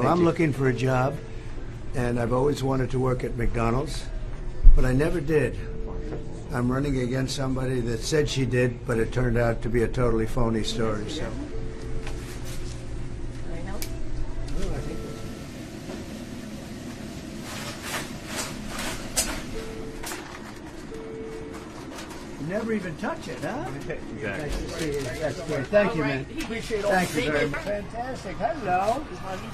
Well, I'm looking for a job, and I've always wanted to work at McDonald's, but I never did. I'm running against somebody that said she did, but it turned out to be a totally phony story. So. Never even touch it, huh? Exactly. Thank you, man. Appreciate all Thank you very much. Fantastic. Hello.